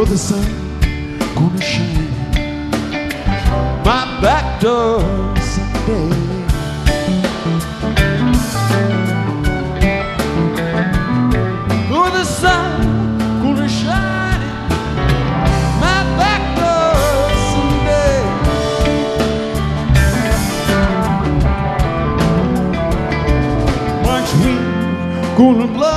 know the sun gonna shine my back door someday. The sun gonna shine my back door someday. March wind gonna blow.